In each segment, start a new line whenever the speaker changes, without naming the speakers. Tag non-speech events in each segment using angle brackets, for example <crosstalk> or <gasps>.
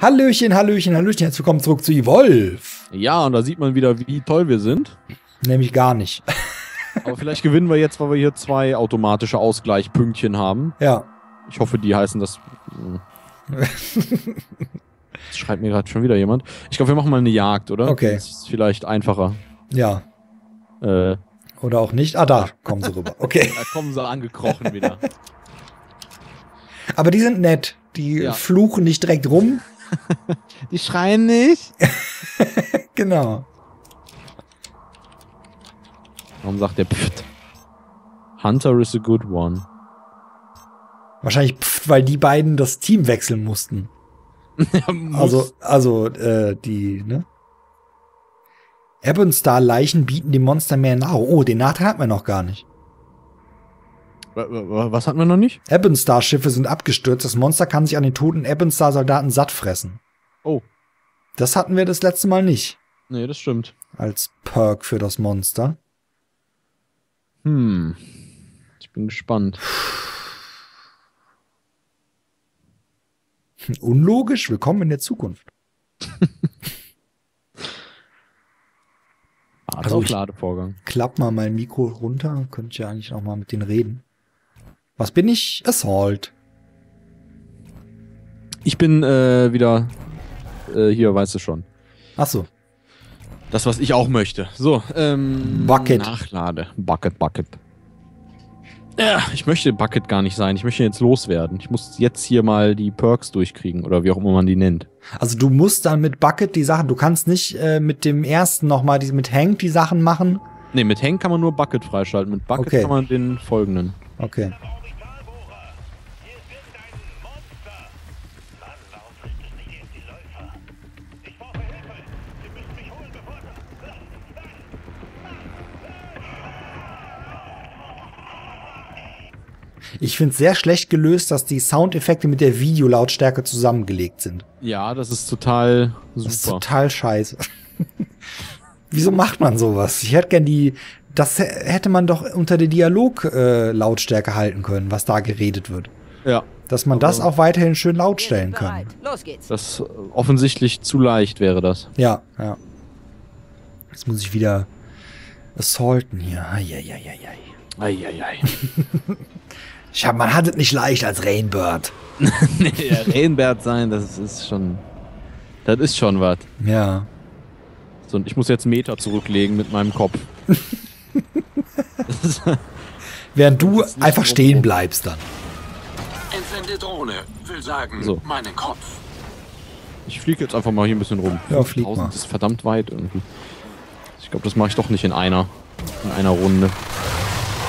Hallöchen, Hallöchen, Hallöchen. Herzlich willkommen zurück zu Evolve.
Ja, und da sieht man wieder, wie toll wir sind.
Nämlich gar nicht.
Aber vielleicht gewinnen wir jetzt, weil wir hier zwei automatische Ausgleichpünktchen haben.
Ja.
Ich hoffe, die heißen das. <laughs> Das schreibt mir gerade schon wieder jemand. Ich glaube, wir machen mal eine Jagd, oder?
Okay.
Das ist vielleicht einfacher.
Ja.
Äh,
Oder auch nicht. Ah, da kommen sie rüber. Okay.
da kommen sie angekrochen wieder.
Aber die sind nett. Die
Ja.
fluchen nicht direkt rum. <laughs>
Die schreien nicht. <laughs>
Genau.
Warum sagt der Pft? Hunter is a good one.
Wahrscheinlich, pff, weil die beiden das Team wechseln mussten. <laughs> Also, also, äh, die, ne? Ebonstar-Leichen bieten dem Monster mehr Nahrung. Oh, den Nachteil hat man noch gar nicht.
Wa- wa- wa- Was hatten wir noch nicht?
Ebonstar-Schiffe sind abgestürzt. Das Monster kann sich an den toten Ebonstar-Soldaten satt fressen.
Oh,
Das hatten wir das letzte Mal nicht.
nee, das stimmt.
Als Perk für das Monster.
Hm. Ich bin gespannt. <laughs>
Unlogisch? Willkommen in der Zukunft. <laughs> Also
Ladevorgang.
Klapp mal mein Mikro runter. Könnt ihr eigentlich noch mal mit denen reden. Was bin ich? Assault.
Ich bin äh, wieder äh, hier, weißt du schon.
Ach so.
Das, was ich auch möchte. So, ähm.
Bucket.
Nachlade. Bucket, Bucket. Ja, ich möchte Bucket gar nicht sein. Ich möchte jetzt loswerden. Ich muss jetzt hier mal die Perks durchkriegen oder wie auch immer man die nennt.
Also du musst dann mit Bucket die Sachen, du kannst nicht äh, mit dem ersten noch mal die, mit Hank die Sachen machen.
Ne, mit Hank kann man nur Bucket freischalten. Mit Bucket
Okay.
kann man den folgenden.
Okay. Ich finde es sehr schlecht gelöst, dass die Soundeffekte mit der Videolautstärke zusammengelegt sind.
Ja, das ist total
Das ist
super.
total scheiße. <laughs> Wieso macht man sowas? Ich hätte gern die. Das hätte man doch unter der Dialog-Lautstärke äh, halten können, was da geredet wird.
Ja,
Dass man das auch weiterhin schön laut stellen kann.
Los geht's.
das äh, offensichtlich zu leicht wäre das.
Ja, ja. Jetzt muss ich wieder assaulten hier. Eieieiei.
Eieiei. <laughs>
Ich hab, man hat es nicht leicht als Rainbird. <laughs>
nee, der Rehenbert sein, das ist schon. Das ist schon was.
Ja.
So, und ich muss jetzt Meter zurücklegen mit meinem Kopf. <laughs>
Während du einfach stehen bleibst dann.
Entsende Drohne, will sagen,
So.
meinen Kopf.
Ich fliege jetzt einfach mal hier ein bisschen rum.
Ja, flieg
5000
mal.
ist verdammt weit irgendwie. Ich glaube, das mache ich doch nicht in einer, in einer Runde.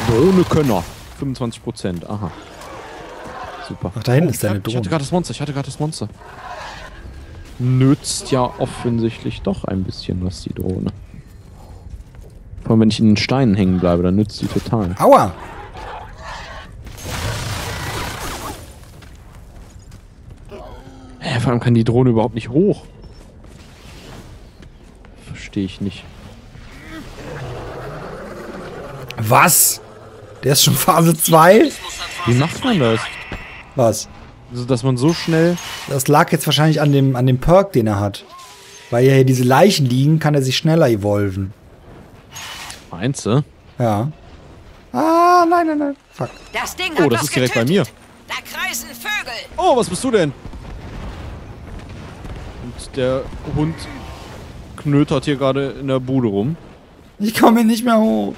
Drohne Könner. 25 Prozent. Aha. Super.
Ach, da hinten ist
ich
deine
hab- Ich hatte
Drohne.
gerade das Monster. Ich hatte gerade das Monster. Nützt ja offensichtlich doch ein bisschen was, die Drohne. Vor allem, wenn ich in den Steinen hängen bleibe, dann nützt die total.
Aua!
Hä, vor allem kann die Drohne überhaupt nicht hoch. Verstehe ich nicht.
Was? Der ist schon Phase 2?
Wie macht man das?
Was?
Also, dass man so schnell.
Das lag jetzt wahrscheinlich an dem, an dem Perk, den er hat. Weil ja hier diese Leichen liegen, kann er sich schneller evolven.
Meinst du?
Ja. Ah, nein, nein, nein. Fuck.
Das Ding
Oh, das ist direkt bei
getötet.
mir.
Da kreisen Vögel.
Oh, was bist du denn? Und der Hund knötert hier gerade in der Bude rum.
Ich komme nicht mehr hoch.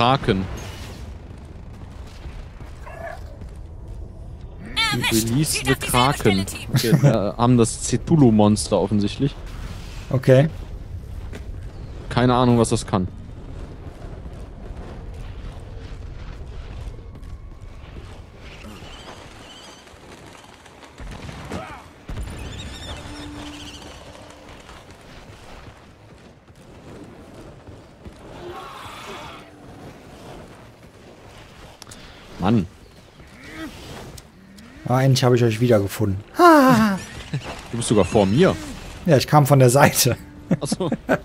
Kraken. Release the Kraken. Okay, <laughs> wir haben das Cthulhu-Monster offensichtlich.
Okay.
Keine Ahnung, was das kann. Mann,
Ah, endlich habe ich euch wiedergefunden.
du bist sogar vor mir.
Ja, ich kam von der Seite.
Achso,
Da,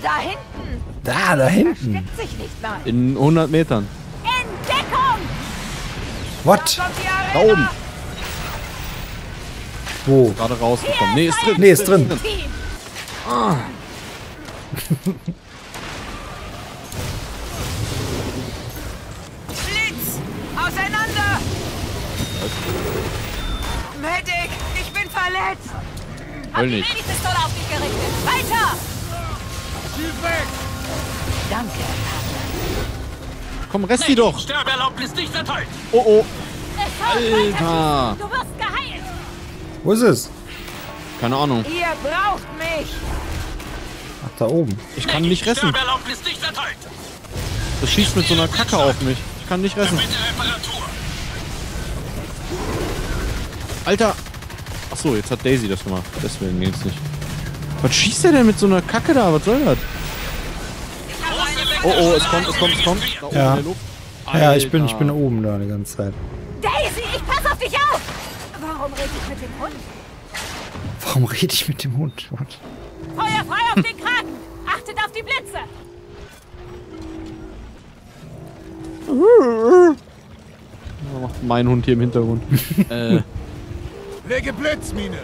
da hinten.
Da, da hinten.
Sich nicht mal.
in 100 Metern.
Entdeckung.
What?
Da oben.
Wo?
Gerade rausgekommen. Nee, ist drin.
Nee, ist drin.
Blitz! <laughs> Medic, ich bin verletzt! Hab die
nicht.
Medipistole auf dich gerichtet. Weiter! Danke.
Komm, rest die doch.
Sterbeerlaubnis nicht erteilt.
Oh, oh. Alter.
Du wirst geheilt.
Wo ist es?
Keine Ahnung.
Ihr braucht mich.
Ach, da oben.
Ich kann nicht ressen.
Sterbeerlaubnis nicht erteilt.
Das schießt mit so einer Kacke auf mich. Ich kann nicht ressen.
Bitte Reparatur.
Alter. Ach so, jetzt hat Daisy das gemacht. Deswegen geht's nicht. Was schießt der denn mit so einer Kacke da? Was soll das? Oh, oh, es kommt, es kommt, es kommt. Da oben
Ja.
in der Luft.
Ja, ich bin, ich bin oben da die ganze Zeit.
Daisy, ich pass auf dich auf. Warum rede ich mit dem Hund?
Warum rede ich mit dem Hund? What?
Feuer frei auf den Kragen. Achtet auf die Blitze.
Was macht mein Hund hier im Hintergrund? <laughs> äh,
Lege Blitzmine!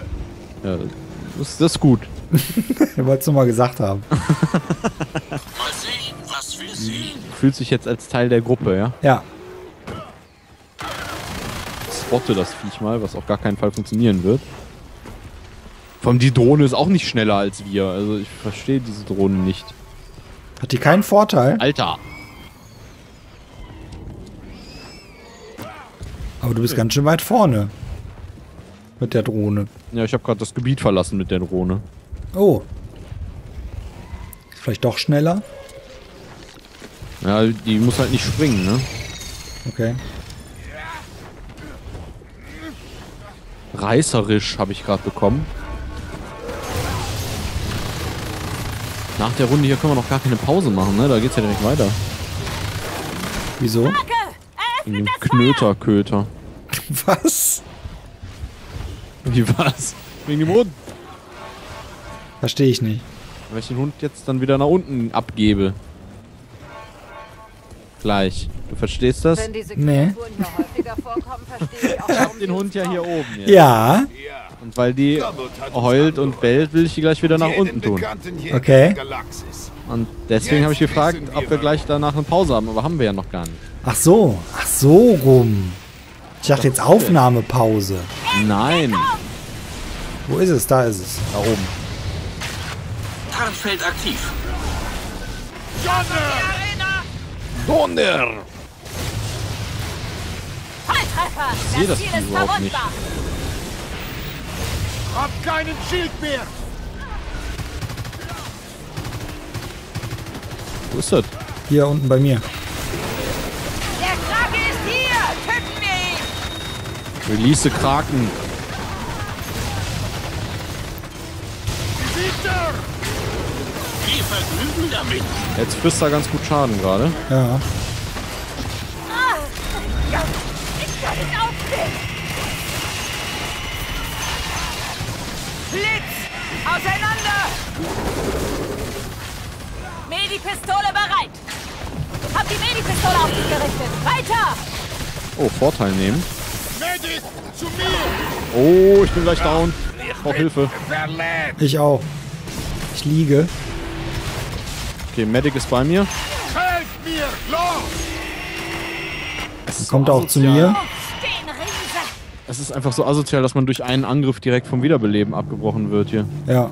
ja, das, das ist gut.
Ich wollte es nur mal gesagt haben. <laughs>
Mal sehen, was wir sehen.
Fühlt sich jetzt als Teil der Gruppe, ja?
Ja.
Spotte das Viech mal, was auf gar keinen Fall funktionieren wird. Vor allem die Drohne ist auch nicht schneller als wir. Also ich verstehe diese Drohnen nicht.
Hat die keinen Vorteil?
Alter!
Aber du bist ganz schön weit vorne. Mit der Drohne.
Ja, ich habe gerade das Gebiet verlassen mit der Drohne.
Oh. Vielleicht doch schneller?
Ja, die muss halt nicht springen, ne?
Okay.
Reißerisch habe ich gerade bekommen. Nach der Runde hier können wir noch gar keine Pause machen, ne? Da geht's ja direkt weiter.
Wieso?
Knöterköter.
Was?
Wie war's? Wegen dem Hund.
Verstehe ich nicht.
Weil ich den Hund jetzt dann wieder nach unten abgebe. Gleich. Du verstehst das?
Wenn diese
Nee.
Kreaturen hier häufiger vorkommen, verstehe ich auch,
Ich hab den Hund ja hier oben jetzt.
Ja.
Und weil die heult und bellt, will ich die gleich wieder nach unten tun.
Okay.
Und deswegen habe ich gefragt, ob wir gleich danach eine Pause haben. Aber haben wir ja noch gar nicht.
Ach so. Ach so rum. Ich dachte jetzt Aufnahmepause.
Nein.
Wo ist es? Da ist es.
Da oben.
Tarnfeld aktiv.
Donner!
Volltreffer.
sehe das
Das Ziel ist
überhaupt nicht.
verwundbar.
Hab keinen Schild mehr!
Wo ist das?
Hier unten bei mir.
Der Krake ist hier. Töten wir ihn.
Release Kraken.
Vergnügen damit.
Jetzt frisst er ganz gut Schaden gerade.
Ja.
Ja, ich kann nicht aufstehen. Blitz! Auseinander! Medi-Pistole bereit. Hab die Medi-Pistole auf dich gerichtet. Weiter!
Oh, Vorteil nehmen.
Medic! Zu mir!
Oh, ich bin gleich down. Ich brauch Hilfe.
Ich auch. Ich liege.
Okay, Medic ist bei mir.
Helft mir! Los!
Es ist
Kommt
so
auch zu mir.
Es ist einfach so asozial, dass man durch einen Angriff direkt vom Wiederbeleben abgebrochen wird hier.
Ja.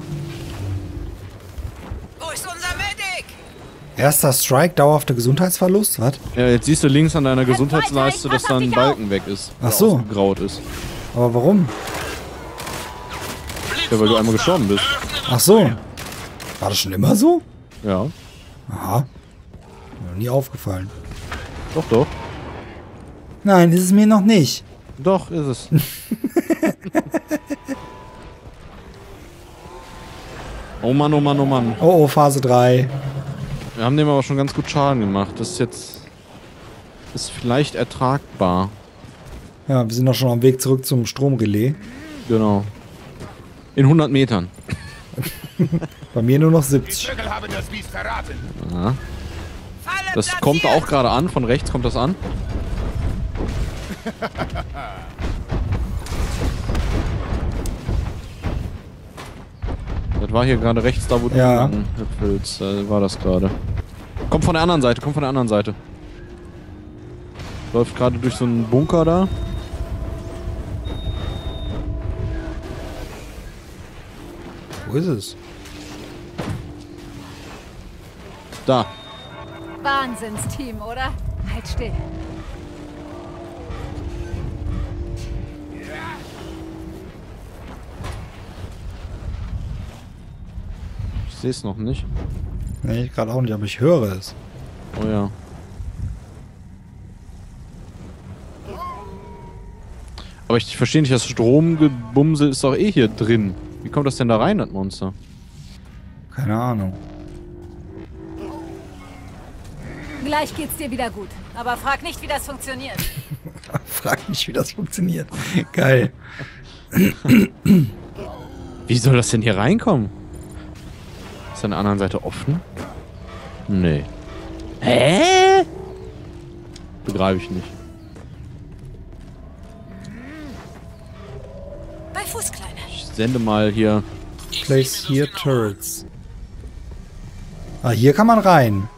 Wo ist unser Medic?
Erster Strike, dauerhafter Gesundheitsverlust. Was?
Ja, jetzt siehst du links an deiner Gesundheitsleiste, dass da ein Balken weg ist.
Ach so.
ausgegraut ist.
Aber warum?
Ja, weil du einmal gestorben bist.
Ach so. War das schon immer so?
Ja.
Aha. Mir noch nie aufgefallen.
Doch, doch.
Nein, ist es mir noch nicht.
Doch, ist es. <laughs> oh Mann, oh Mann, oh Mann.
Oh, oh, Phase 3.
Wir haben dem aber schon ganz gut Schaden gemacht. Das ist jetzt... Ist vielleicht ertragbar.
Ja, wir sind doch schon am Weg zurück zum Stromrelais.
Genau. In 100 Metern. <laughs> <laughs>
Bei mir nur noch 70.
Vögel haben das Biest verraten!
Ja. Das kommt auch gerade an. Von rechts kommt das an. war hier gerade rechts da, wo du
Ja.
lang hüpfelst. Äh, war das gerade. Kommt von der anderen Seite, kommt von der anderen Seite. Läuft gerade durch so einen Bunker da.
Wo ist es?
Da.
Wahnsinnsteam, oder? Halt still.
Ich sehe es noch nicht.
Nee, ich gerade auch nicht, aber ich höre es.
Oh ja. Aber ich verstehe nicht, das Stromgebumsel ist doch eh hier drin. Wie kommt das denn da rein, das Monster?
Keine Ahnung.
Gleich geht's dir wieder gut. Aber frag nicht, wie das funktioniert. <laughs>
Frag mich, wie das funktioniert. Geil.
Wie soll das denn hier reinkommen? Ist an der anderen Seite offen? Nee. Hä? Begreife ich nicht.
Bei Fuß, Kleiner.
Ich sende mal hier.
Place here turrets. Ah, hier kann man rein.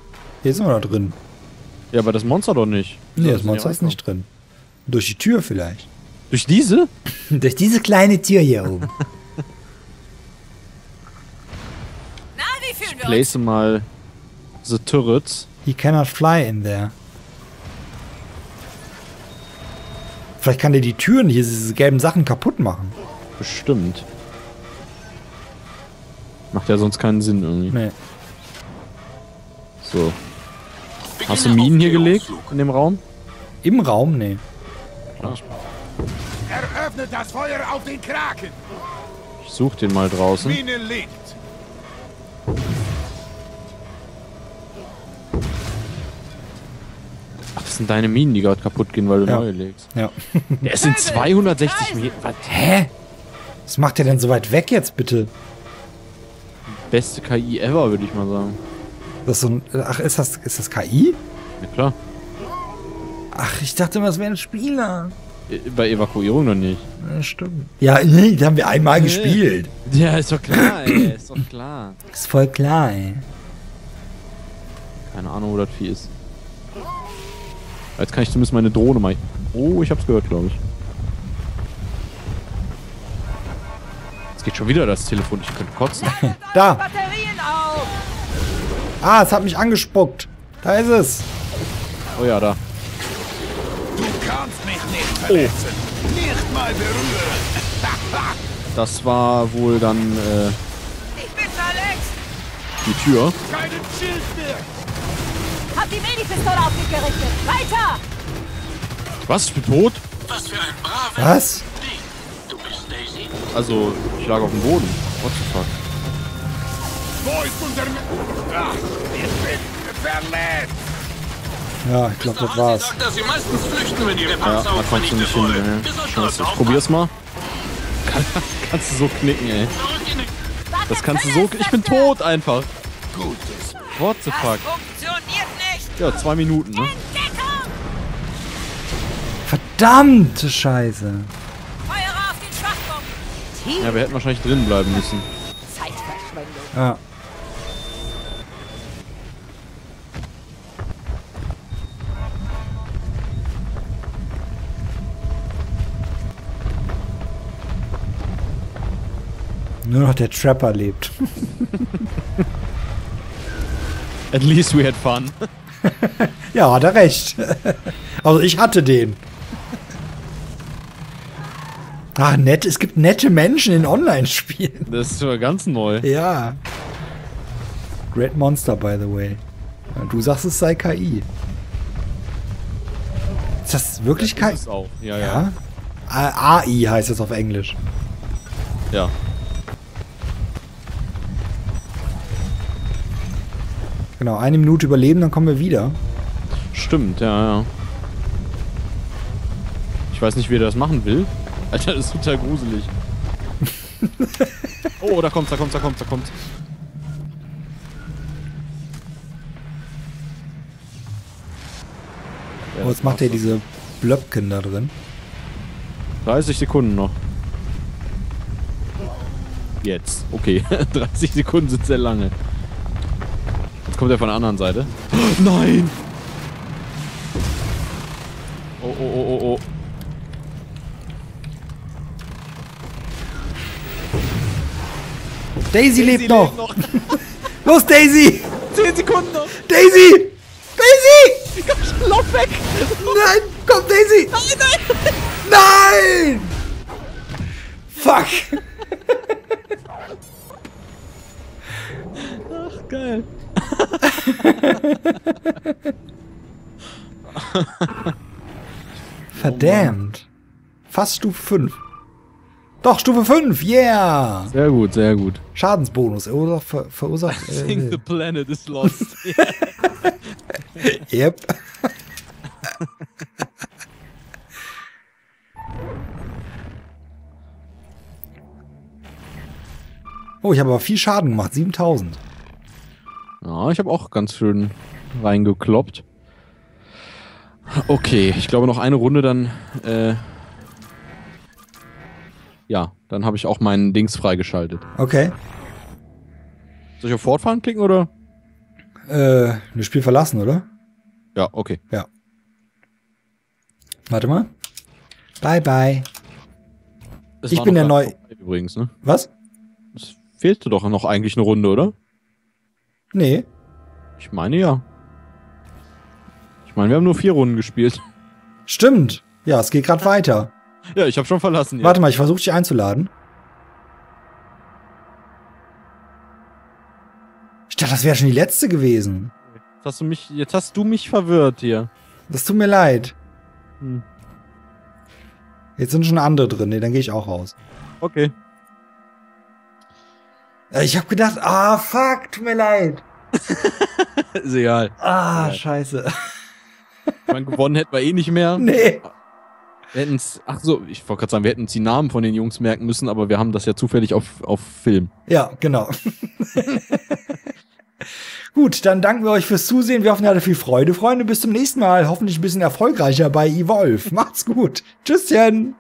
Hier sind wir da drin.
Ja, aber das Monster doch nicht.
Nee, das Monster ist nicht drin. Durch die Tür vielleicht.
Durch diese? <laughs>
Durch diese kleine Tür hier oben. <laughs>
Na, wie fühlen uns?
Place mal the turrets.
He cannot fly in there. Vielleicht kann der die Türen hier, diese gelben Sachen kaputt machen.
Bestimmt. Macht ja sonst keinen Sinn irgendwie.
Nee.
So. Hast du Minen hier gelegt in dem Raum?
Im Raum? Nee.
Eröffnet das Feuer auf den Kraken.
Ich such den mal draußen.
Mine liegt.
Ach, das sind deine Minen, die gerade kaputt gehen, weil du
Ja.
neue legst.
Ja.
Ja, es sind 260 Minen. Was?
Hä? Was macht der denn so weit weg jetzt bitte?
Beste KI ever, würde ich mal sagen.
Das ist so ein, ach, ist das, ist das KI?
Ja klar.
Ach, ich dachte immer, das wäre ein Spieler.
Äh, Bei Evakuierung noch nicht.
Ja, stimmt. Ja, nee, die haben wir einmal gespielt.
Ja, ist doch klar, ey. Ist doch <clears throat> klar.
Ist voll klar, ey.
Keine Ahnung, wo das Vieh ist. Jetzt kann ich zumindest meine Drohne mal. Oh, ich hab's gehört, glaube ich. Jetzt geht schon wieder das Telefon. Ich könnte kotzen.
Da. Ah, es hat mich angespuckt. Da ist es.
Oh ja, da.
Du kannst mich nicht verletzen. Nicht mal berühren.
Das war wohl dann äh,
Ich bin verletzt!
die Tür.
Keinen Schild mehr.
Hab die Mini-Pistole auf dich gerichtet! Weiter!
Was? Ich bin tot?
Was für ein braver
Was?
Ding. Du bist Daisy?
Also, ich lag auf dem Boden. What the fuck?
Wo ist unser... Ach, ich bin verletzt.
Ja, ich glaube, das war's.
sagt, dass sie meistens flüchten, wenn ihre
Ja, da kommst du
vernichtet
nicht hin. ey. Scheiße,
uns
ich probier's mal. Kann, <laughs> kannst du so knicken, ey. Das kannst du so... Ich bin tot einfach.
Gutes.
What the fuck? Ja, zwei Minuten, ne?
Verdammte Scheiße.
Ja, wir hätten wahrscheinlich drin bleiben müssen.
Ja. Nur noch der Trapper lebt. <laughs>
At least we had fun. <laughs>
Ja, hat er recht. <laughs> Also ich hatte den. Ah, nett. Es gibt nette Menschen in Online-Spielen.
Das ist sogar ganz neu.
Ja. Great Monster, by the way. Du sagst, es sei KI. Ist das wirklich
Ist
KI?
es auch. Ja, ja.
Ja. AI heißt es auf Englisch.
Ja.
Genau, eine Minute überleben, dann kommen wir wieder.
Stimmt, ja, ja. Ich weiß nicht, wie er das machen will. Alter, das ist total gruselig. <laughs> oh, da kommt's, da kommt's, da kommt's, da kommt's. Ja,
Oh, jetzt macht er diese Blöpken da drin.
30 Sekunden noch. Jetzt. Okay. <laughs> 30 Sekunden sind sehr lange. Jetzt kommt er von der anderen Seite. <gasps> Nein! Oh, oh, oh, oh, oh.
Daisy, lebt noch. <laughs> Los, Daisy!
10 Sekunden noch!
Daisy! Daisy!
Komm schon, lauf weg!
Nein! Komm, Daisy! Nein, nein! Nein! Fuck!
Geil. <laughs>
Verdammt. Fast Stufe 5. Doch, Stufe 5, yeah!
Sehr gut, sehr gut.
Schadensbonus. Verursacht, ver, verursacht
Think the
äh,
planet is lost. <laughs> <laughs>
yep. Oh, ich habe aber viel Schaden gemacht. 7000.
ja, ich habe auch ganz schön reingekloppt. Okay, ich glaube noch eine Runde, dann äh, ja, dann habe ich auch meinen Dings freigeschaltet.
Okay.
Soll ich auf Fortfahren klicken oder?
Äh, das Spiel verlassen, oder?
Ja, okay.
Ja. Warte mal. Bye, bye.
Es
Ich bin der Neu-
Übrigens, ne?
Was?
Es fehlte doch noch eigentlich eine Runde, oder?
Nee.
Ich meine ja. Ich meine, wir haben nur vier Runden gespielt.
Stimmt. Ja, es geht gerade weiter.
Ja, ich habe schon verlassen. Ja.
Warte mal, ich versuche dich einzuladen. Ich dachte, das wäre schon die letzte gewesen.
Jetzt hast du mich, jetzt hast du mich verwirrt hier.
Das tut mir leid.
Hm.
Jetzt sind schon andere drin. Nee, dann gehe ich auch raus.
Okay.
Äh, Ich habe gedacht, ah, fuck, tut mir leid. <laughs>
Ist egal.
Ah,
Ja.
scheiße.
Ich meine, gewonnen hätten wir eh nicht mehr. <laughs>
Nee.
Wir hätten's, ach so, ich wollte gerade sagen, wir hätten uns die Namen von den Jungs merken müssen, aber wir haben das ja zufällig auf, auf Film.
Ja, genau. <laughs> Gut, dann danken wir euch fürs Zusehen. Wir hoffen, ihr hattet viel Freude. Freunde, bis zum nächsten Mal. Hoffentlich ein bisschen erfolgreicher bei Evolve. Macht's gut. Tschüsschen.